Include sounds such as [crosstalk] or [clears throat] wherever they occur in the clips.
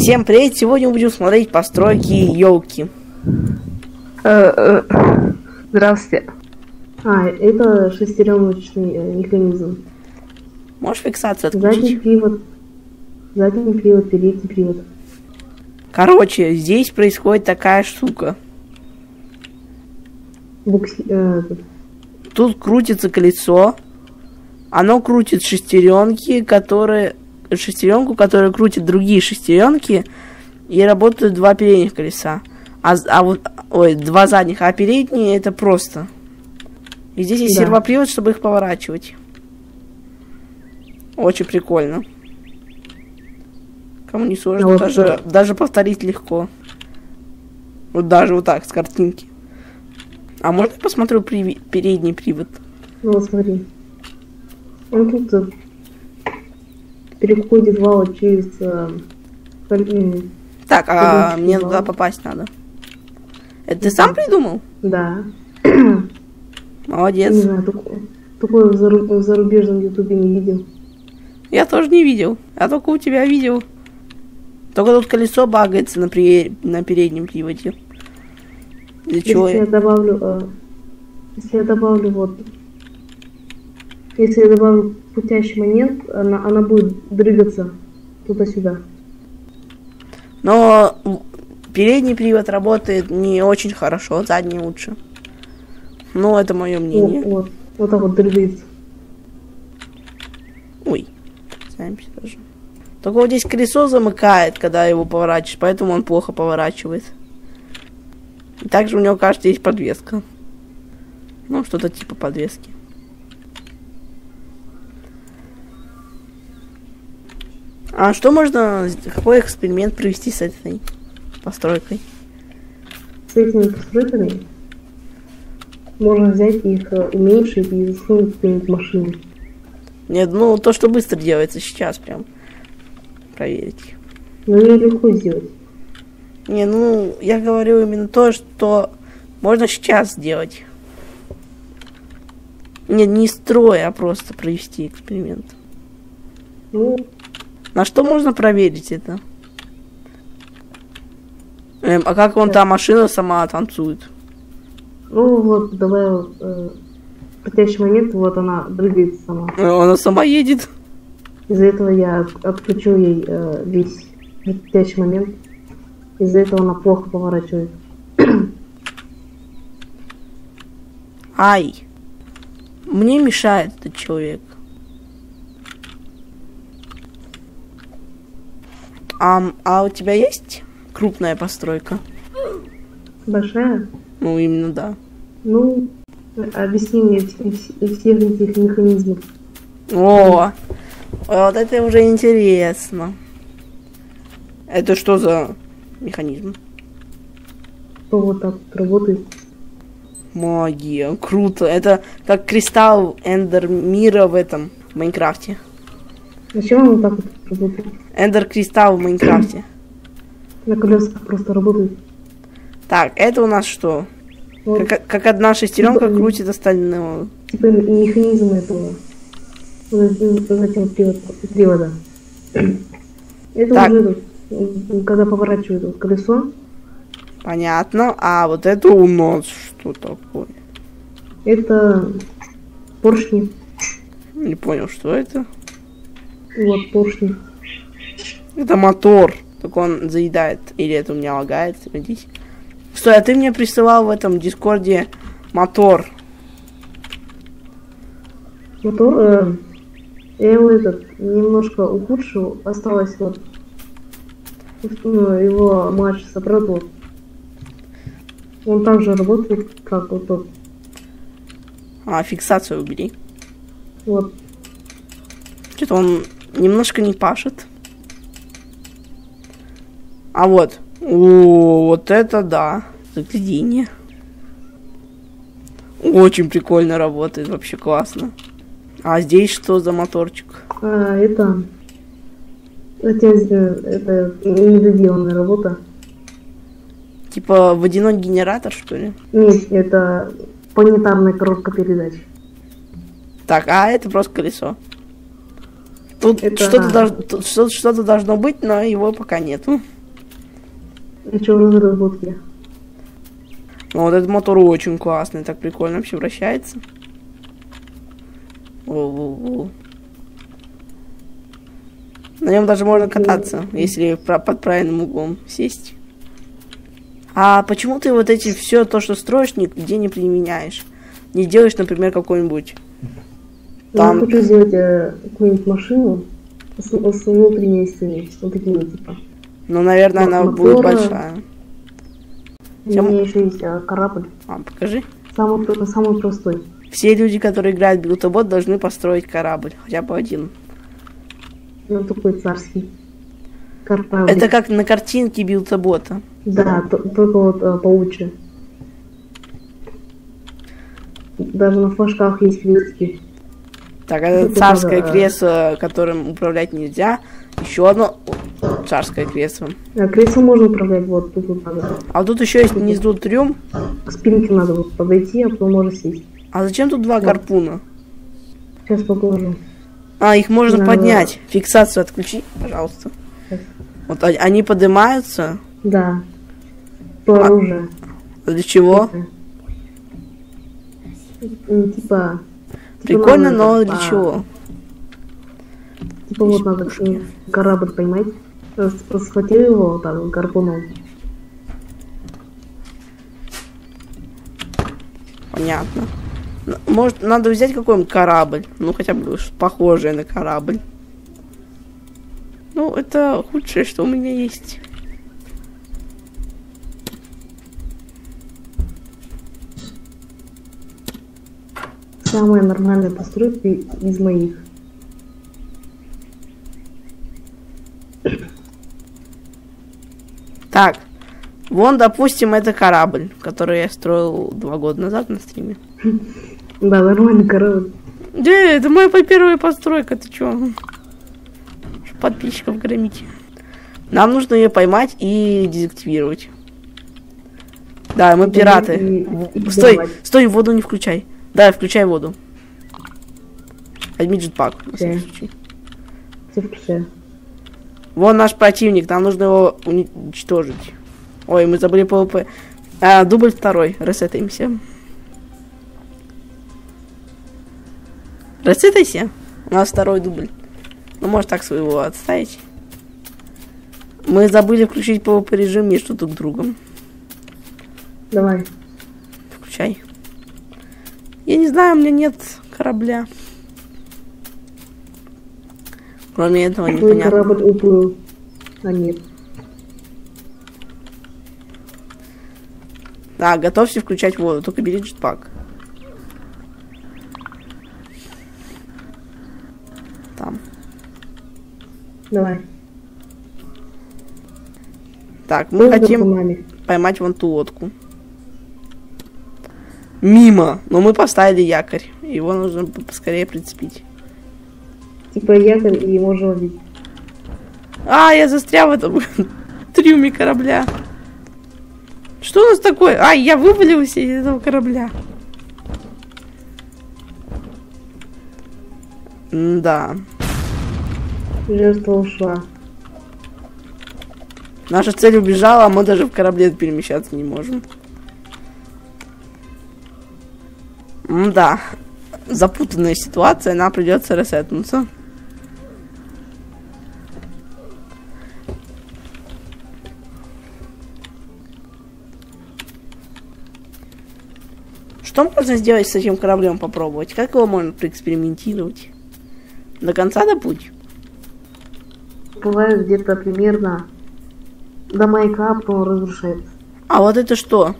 Всем привет! Сегодня мы будем смотреть постройки елки. Э, э, Здравствуйте. А, это шестереночный э, механизм. Можешь фиксацию Задний отключить? привод. Задний привод, передний привод. Короче, здесь происходит такая штука. Букси... Тут крутится колесо. Оно крутит шестеренки, которые... Шестеренку, которая крутит другие шестеренки. И работают два передних колеса. А, а вот... Ой, два задних. А передние это просто. И здесь есть Да. сервопривод, чтобы их поворачивать. Очень прикольно. Кому не сложно, А вот даже, это- даже повторить легко. Вот даже вот так, с картинки. А можно я посмотрю приви- передний привод? Ну смотри. Он тут э, переходит вал через... э, м, Так, а мне вал. туда попасть надо. Это ты сам придумал? Да. [clears throat] Молодец. Не знаю, такое, такое в, зару- в зарубежном ютубе не видел. Я тоже не видел. Я только у тебя видел. Только тут колесо багается на, при- на переднем приводе. Для чего? Если я- добавлю... э, если я добавлю вот... Если я добавлю крутящий момент, она, она будет дрыгаться туда-сюда. Но передний привод работает не очень хорошо, задний лучше. Ну, это мое О, мнение. вот, вот так вот дрыгается. Ой, сами даже. Только вот здесь колесо замыкает, когда его поворачиваешь, поэтому он плохо поворачивает. И также у него, кажется, есть подвеска. Ну, что-то типа подвески. А что можно, какой эксперимент провести с этой постройкой? С этими постройками можно взять их, э, уменьшить и засунуть в какую-нибудь машину. Нет, ну, то, что быстро делается сейчас прям. Проверить. Но ее легко сделать. Не, ну, я говорю именно то, что можно сейчас сделать. Не, не строя, а просто провести эксперимент. Ну, На что можно проверить это? Эм, а как вон та машина сама танцует? ну вот, давай вот, э, крутящий момент, вот она дрыгается сама. Э, Она сама едет. Из-за этого я от- отключу ей э, весь крутящий момент. Из-за этого она плохо поворачивает. Ай. Мне мешает этот человек. Ам, а у тебя есть крупная постройка? Большая? Ну, именно да. Ну, объясни мне вс- вс- всех этих механизмов. О, вот это уже интересно. Это что за механизм? Что вот так работает. Магия, круто. Это как кристалл Эндер мира в этом, в Майнкрафте. Зачем он так вот работает? Эндер кристалл в Майнкрафте. [clears throat] На колесах просто работает. Так, это у нас что? Вот, Как, как одна шестеренка Типа- крутит остального. типа механизм этого. Привод- привода. [clears throat] Это Так. уже когда поворачивает вот колесо, Понятно. А вот это у нас что такое? это поршни. Не понял, что это. Вот поршни. Это мотор. Только он заедает. Или это у меня лагает. Садись. Стой, а ты мне присылал в этом дискорде мотор. Мотор, э, я его этот немножко ухудшил, осталось вот ну, его матч с обратно. Он также работает, как вот тот. А, фиксацию убери. Вот. Что-то он немножко не пашет. А вот. О, вот это да. Загляденье. Очень прикольно работает, вообще классно. А здесь что за моторчик? А, это... Э, это недоделанная работа. Типа водяной генератор, что ли? Нет, это планетарная коробка передач. Так, а это просто колесо. Тут Это что-то что- что-то должно быть, но его пока нету. Еще в разработке. Но вот этот мотор очень классный, так прикольно вообще вращается. Воу-воу-воу. На нем даже можно кататься, если под правильным углом сесть. А почему ты вот эти все то, что строишь, нигде не применяешь? Не делаешь, например, какой-нибудь. Там- Я хочу сделать э, какую-нибудь машину с, с внутренней стеной. Вот такие вот, типа. Ну, наверное, она Мотора. будет большая. У меня еще есть э, корабль. А, покажи. Самый, самый простой. Все люди, которые играют в Билтобот, должны построить корабль. Хотя бы один. Ну, такой царский. Корабль. Это как на картинке Билтобота. Да, только вот э, получше. Даже на флажках есть крестики. Так, это Это царское надо, кресло, которым управлять нельзя. Еще одно царское кресло. А кресло можно управлять вот тут вот надо. А тут еще есть внизу трюм. К спинке надо вот подойти, а потом можно сесть. А зачем тут два Вот. гарпуна? Сейчас покажу. А, их можно Да. поднять. Фиксацию отключи, пожалуйста. Сейчас. Вот они- поднимаются. Да. То А- оружие. Для чего? М, Типа... Прикольно, но для чего? Типа вот надо корабль поймать. Схватил его вот гарпуном. Понятно. Н- Может, надо взять какой-нибудь корабль. Ну, хотя бы похожий на корабль. Ну, это худшее, что у меня есть. Самая нормальная постройка из моих. Так, вон, допустим, это корабль, который я строил два года назад на стриме. [laughs] Да, нормальный корабль. Да, это моя первая постройка, ты чё? Подписчиков громить. Нам нужно ее поймать и дезактивировать. Да, мы пираты. Стой, стой, воду не включай. Да, включай воду. Возьми джетпак. Всё включаю. Вон наш противник, нам нужно его уничтожить. Ой, мы забыли PvP. А, дубль второй, ресетаемся. Ресетайся. У нас второй дубль. Ну, может так своего отставить. Мы забыли включить PvP режим между друг другом. Давай. Включай. Я не знаю, у меня нет корабля. Кроме этого, Твой непонятно. корабль уплыл. А нет. Да, готовься включать воду, только бери джетпак. Там. Давай. Так, мы С хотим поймать вон ту лодку. Мимо, но мы поставили якорь. Его нужно поскорее прицепить. Типа якорь и можно ловить. А, я застрял в этом [laughs] трюме корабля. Что у нас такое? А, я вывалился из этого корабля. Да. Жертва ушла. Наша цель убежала, а мы даже в корабле перемещаться не можем. Да. Запутанная ситуация, нам придется ресетнуться. Что можно сделать с этим кораблем попробовать? Как его можно проэкспериментировать? До конца до путь? Бывает где-то примерно до маяка, потом разрушается. А вот это что?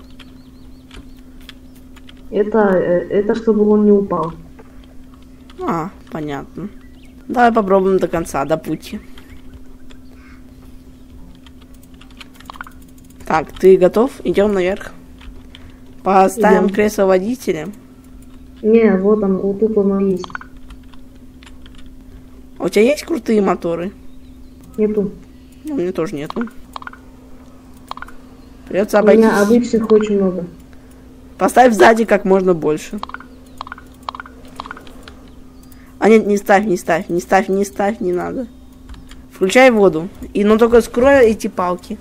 Это, э, это чтобы он не упал. А, понятно. Давай попробуем до конца, до пути. Так, ты готов? Идем наверх. Поставим Идем. кресло водителя. Не, вот он, вот тут оно есть. А У тебя есть крутые моторы? Нету. Ну, У меня тоже нету. Придется У обойти. меня обычных очень много. Поставь сзади как можно больше. А нет, не ставь, не ставь, не ставь, не ставь, не надо. Включай воду. И ну только скрой эти палки.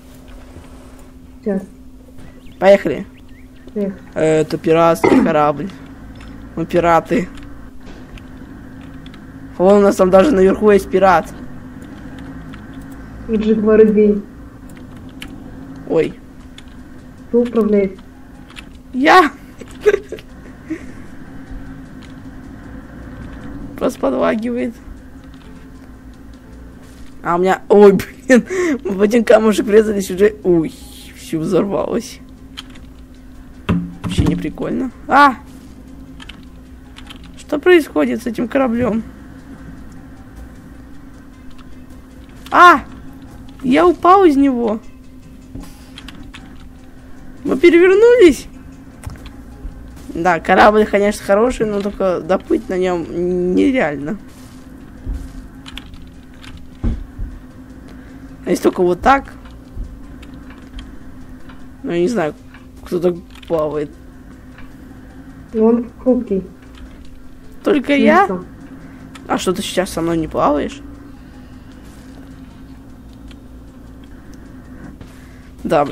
Сейчас. Поехали. Эх, Это пиратский корабль. Мы пираты. Вон у нас там даже наверху есть пират. Иджик Воробей. Ой. Кто управляет? Я! Просто подлагивает. А у меня... Ой, блин. Мы в один камушек врезались уже... Ой, все взорвалось. Вообще не прикольно. А! Что происходит с этим кораблем? А! Я упал из него. Мы перевернулись. Да, корабль, конечно, хороший, но только доплыть на нем нереально. А если только вот так. Ну, я не знаю, кто так плавает. Он хрупкий. Только я? Слишком. А что ты сейчас со мной не плаваешь? Да,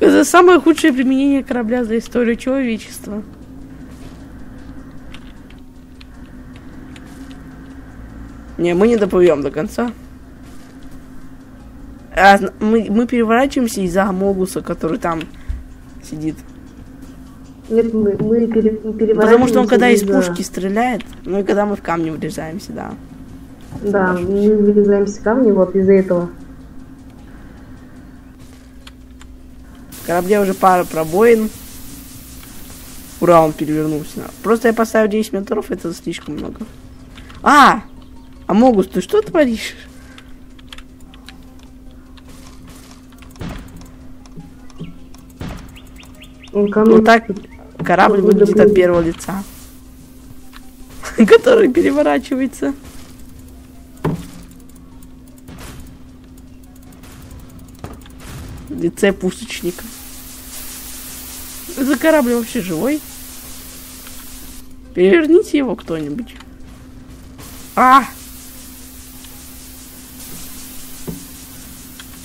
это самое худшее применение корабля за историю человечества. Не, мы не доплывем до конца. А, мы, мы переворачиваемся из-за Амогуса, который там сидит. Нет, мы, мы пере, переворачиваемся Потому что он когда из пушки стреляет, ну и когда мы в камни врезаемся, да. Да, мы вырезаемся камни вот из-за этого. В корабле уже пара пробоин. Ура, он перевернулся. Просто я поставил 10 метров, это слишком много. А! Амогус, ты что творишь? Вот так корабль выглядит от первого лица. [laughs] Который переворачивается. В лице пушечника. За корабль вообще живой? Переверните его кто-нибудь. А!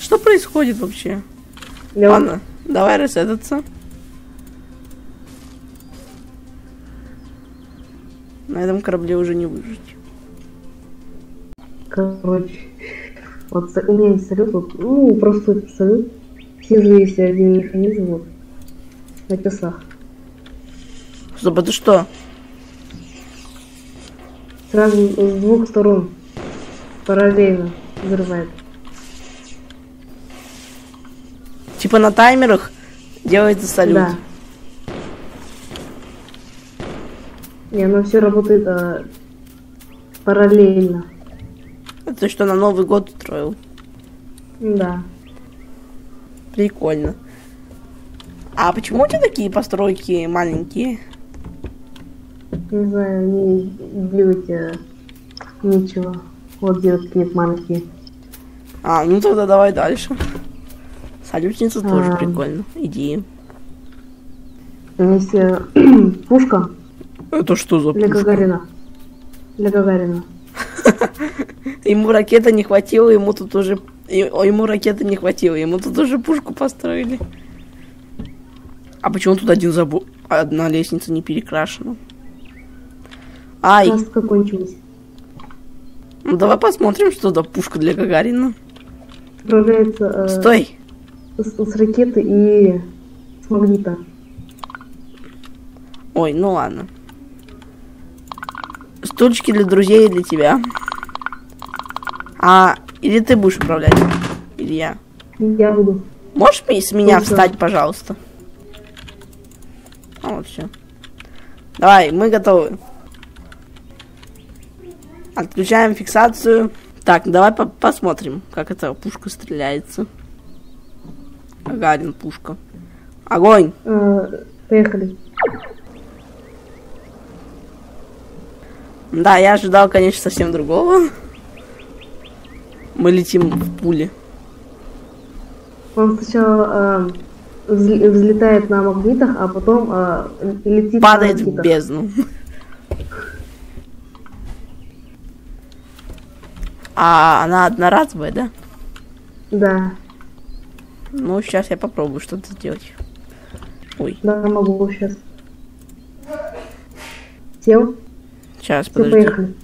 Что происходит вообще? Вот- Ладно, давай ресетаться. На этом корабле уже не выжить. Короче, вот у меня есть салют, вот, ну, просто салют. Все зависит один механизм, вот, на часах. Стоп, это что? Сразу с двух сторон параллельно взрывает. Типа на таймерах делается салют. Да. Не, оно все работает а, параллельно. Это что, на Новый год устроил? Да. Прикольно. А почему у тебя такие постройки маленькие? Не знаю, не делать а, нечего. Вот делать такие маленькие. А, ну тогда давай дальше. Салютница тоже А. прикольно. Иди. Есть [clears throat] пушка Это что за для пушка? Гагарина. Для Гагарина. [laughs] Ему ракеты не хватило, ему тут уже... Ему ракеты не хватило, ему тут уже пушку построили. А почему тут один забор... Одна лестница не перекрашена? Ай, Краска кончилась. ну давай посмотрим, что за пушка для Гагарина. Э, Стой! С, с ракеты и с магнита. Ой, ну ладно. Стульчики для друзей и для тебя. А, или ты будешь управлять? Или я? Я буду. Можешь с меня Хорошо. встать, пожалуйста? А, вот все. Давай, мы готовы. Отключаем фиксацию. Так, давай по- посмотрим, как эта пушка стреляется. Гагарин пушка. Огонь! Э, поехали. Да, я ожидал, конечно, совсем другого. Мы летим в пуле. Он сначала э, взл- взлетает на магнитах, а потом э, летит Падает в бездну. А она одноразовая, да? Да, Ну, сейчас я попробую что-то сделать. Ой, да, могу сейчас. Сел? сейчас, Все, подожди. поехали.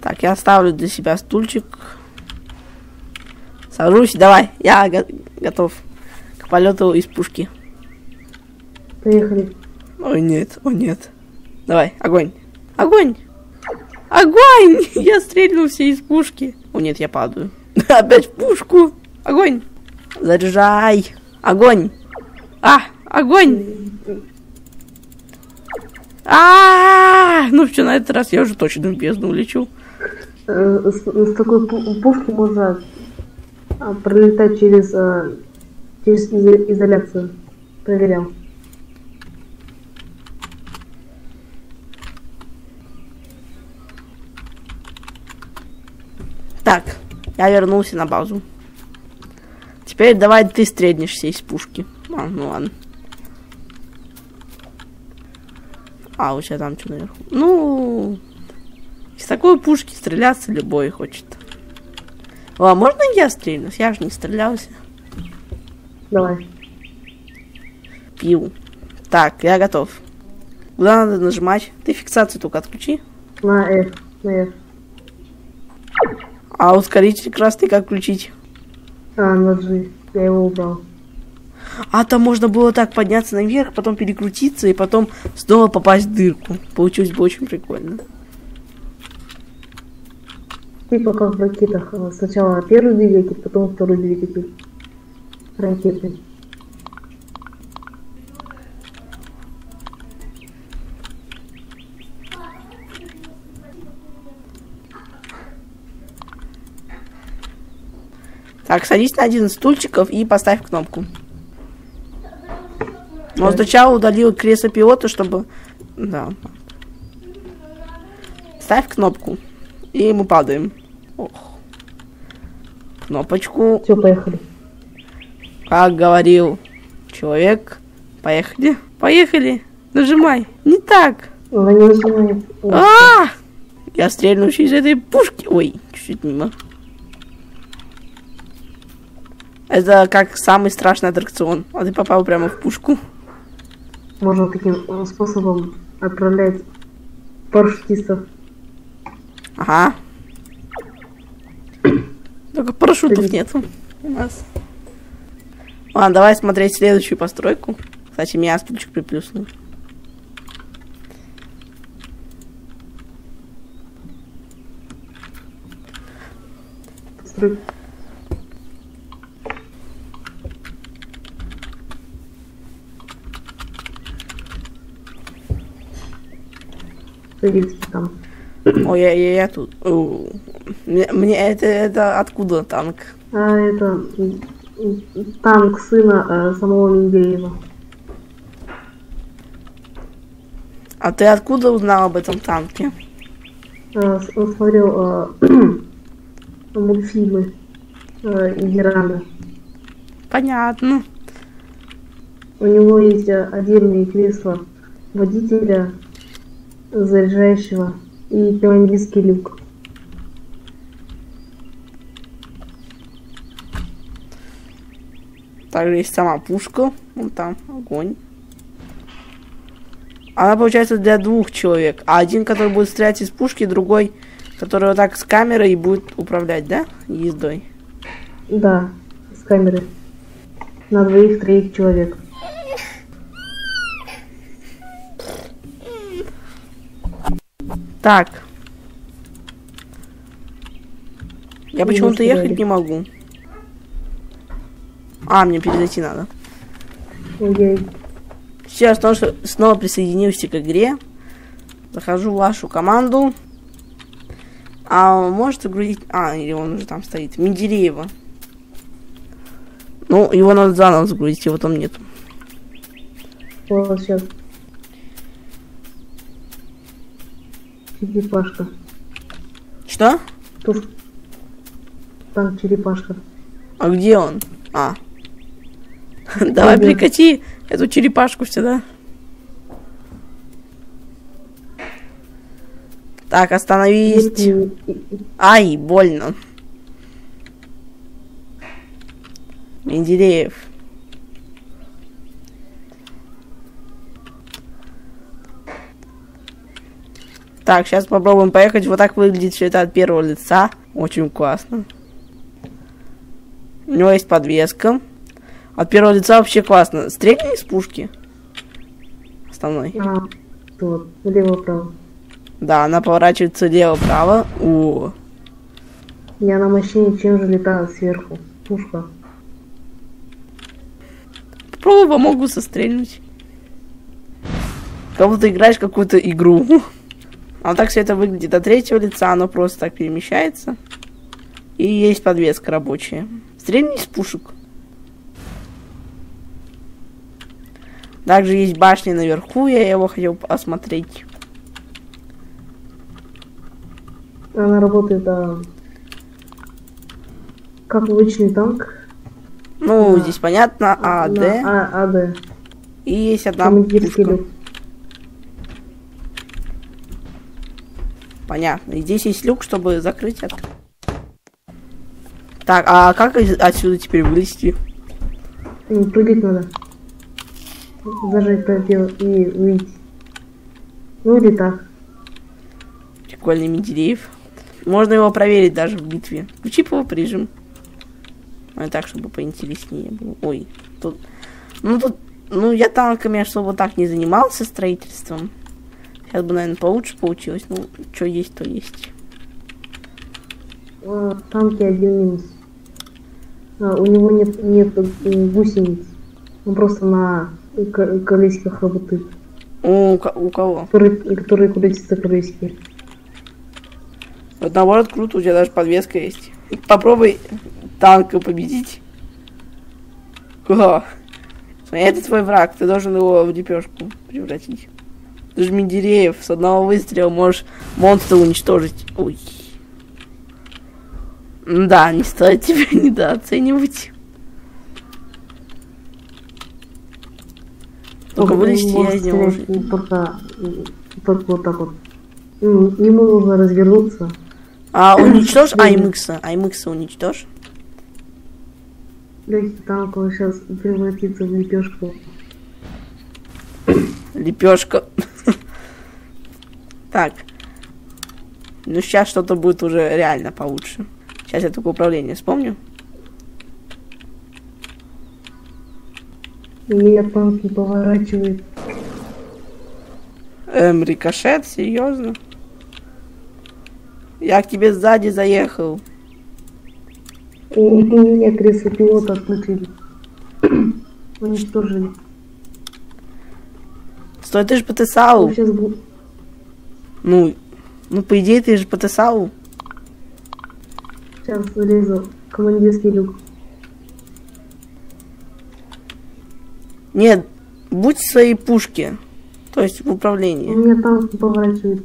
Так, я ставлю для себя стульчик. Сажусь, давай, я го- готов к полету из пушки. Поехали. Ой, нет, о нет. Давай, огонь. Огонь! Огонь! [laughs] Я стрельнулся из пушки. О нет, я падаю. Опять в пушку. Огонь! Заряжай! Огонь! А! Огонь! А! Ну все, на этот раз я уже точно в бездну улечу. Э, С, с такой пу- пушки можно а, пролетать через, а, через изо- изоляцию. Проверял. Так, я вернулся на базу. Теперь давай ты стрельнешься из пушки. А, ну ладно. А, у тебя там что наверху? Ну, из такой пушки стреляться любой хочет. А можно я стрельнусь? Я же не стрелялся. Давай. Пил. Так, я готов. Куда надо нажимать? Ты фиксацию только отключи. На F. На F. А ускоритель красный как включить? А, на G. Я его убрал. А там можно было так подняться наверх, потом перекрутиться и потом снова попасть в дырку. Получилось бы очень прикольно. Типа как в ракетах. а, Сначала первый двигатель, потом второй двигатель. Ракеты. Так, садись на один из стульчиков и поставь кнопку. Но сначала удалил кресло пилота, чтобы... Да. Ставь кнопку. И мы падаем. Ох. Кнопочку, Все, поехали. как говорил человек. Поехали. Поехали. Нажимай. Не так. Она не нажимает. А! Я стрельнусь из этой пушки. Ой, чуть-чуть мимо. Это как самый страшный аттракцион. А ты попал прямо в пушку. Можно таким э, способом отправлять парашютистов. Ага. Только парашютов нету у нас. Ладно, давай смотреть следующую постройку. Кстати, меня стульчик приплюснул. Построй. Садитесь там. Ой, я, я, я тут. Мне, мне это, это откуда танк? А это танк сына э, самого Менделеева. А ты откуда узнал об этом танке? Он смотрел э, [clears throat] мультфильмы э, Геранда. Понятно. У него есть э, отдельные кресла водителя, заряжающего и командирский люк. Также есть сама пушка. Вон там огонь. Она получается для двух человек. А один, который будет стрелять из пушки, другой, который вот так с камерой и будет управлять, да? Ездой. Да, с камеры. На двоих-троих человек. Так. Я Ой, почему-то ехать не могу. А, мне перезайти надо. Я Сейчас снова, снова присоединился к игре. Захожу в вашу команду. А может загрузить... А, или он уже там стоит. Менделеева. Ну, его надо заново загрузить, его там нет. вот сейчас. Черепашка. Что? Тут танк черепашка. А где он? А. [laughs] Давай прикати эту черепашку сюда. Так, остановись. Ай, больно. Менделеев. Так, сейчас попробуем поехать. Вот так выглядит все это от первого лица. Очень классно. У него есть подвеска. От первого лица вообще классно. Стрельни из пушки. Основной. А, вот, влево-право. Да, она поворачивается лево-право. О, Я на мощнее, чем же летает сверху. Пушка. Попробуй помогу сострельнуть. Как будто играешь какую-то игру. [laughs] А вот так все это выглядит от третьего лица, оно просто так перемещается. И есть подвеска рабочая. Стрельни из пушек. Также есть башня наверху, я его хотел осмотреть. Она работает, а, как обычный танк. Ну, А, здесь понятно, А, на Д. А, АД. И есть одна пушка. люк. Понятно. И здесь есть люк, чтобы закрыть это. Так, а как отсюда теперь вылезти? М, Прыгать надо. Зажать пробел и выйти. Ну или так. Прикольный Менделеев. Можно его проверить даже в битве. Включи PvP режим. Ну, так, чтобы поинтереснее было. Ой, тут... Ну, тут... Ну, я танками особо так не занимался строительством. Сейчас бы, наверное, получше получилось. Ну, что есть, то есть. А, в танке один минус. А, у него нет, нет э, гусениц. Он просто на ко- колесиках работает. У, у кого? Которые, которые крутятся колесики. Вот наоборот, круто, у тебя даже подвеска есть. Попробуй танка победить. О, это твой враг, ты должен его в лепешку превратить. Же Менделеев, с одного выстрела можешь монстра уничтожить. Ой. Да, не стоит [laughs] тебя недооценивать. Только вылезти я из него уже... не Только, м, только вот так вот. Ему нужно развернуться. А, [coughs] уничтожь Да. Аймыкса. Аймыкса уничтожь. Танк он сейчас превратится в лепешку. Лепешка. Так. Ну, сейчас что-то будет уже реально получше. Сейчас я только управление вспомню. У меня не поворачивает. Эм, рикошет, серьезно? Я к тебе сзади заехал. У меня кресло пилота отключили. Уничтожили. Стой, ты же ПТСАУ. Сейчас. Ну, ну, по идее, ты же ПТСАУ. Сейчас залезу. Командирский люк. Нет, будь в своей пушке. То есть в У управлении. меня танк не поворачивает.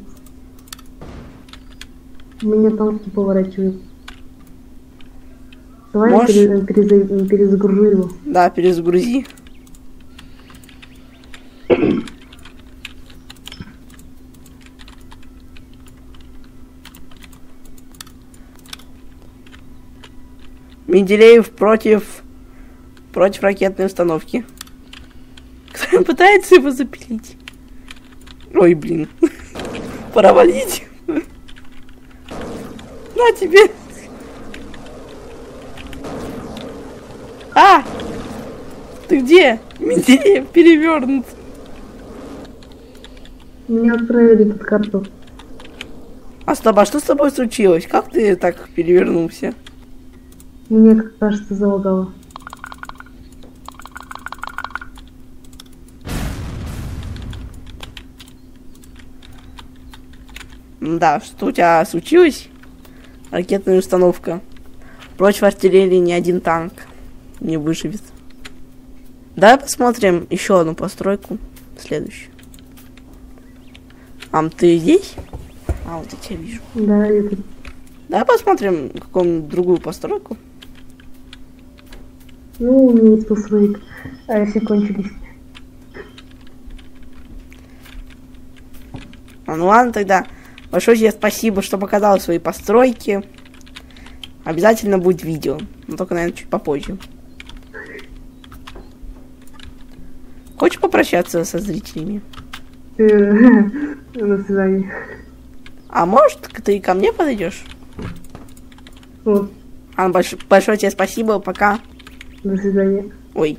У меня не поворачивает. Давай я Можешь? пере- переза- перезагружу его. Да, перезагрузи. Менделеев против против ракетной установки. Кто пытается его запилить? Ой, блин. [laughs] Пора валить. На тебе. А! Ты где? Менделеев перевернут. Меня отправили под карту. А стоп, а что с тобой случилось? Как ты так перевернулся? Мне, как кажется, залагало. Да, что у тебя случилось? Ракетная установка. Против артиллерии ни один танк не выживет. Давай посмотрим еще одну постройку. Следующую. Ам, ты здесь? А, вот я тебя вижу. Да, это... Давай посмотрим какую-нибудь другую постройку. Ну, у меня есть построек. А все кончились. А, ну ладно тогда. Большое тебе спасибо, что показал свои постройки. Обязательно будет видео. Но только, наверное, чуть попозже. Хочешь попрощаться со зрителями? [laughs] До свидания. А может, ты ко мне подойдешь? Вот, А, больш- большое тебе спасибо, пока. До свидания. Ой.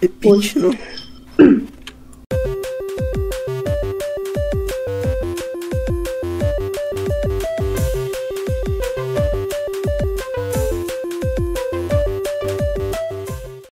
Эпично.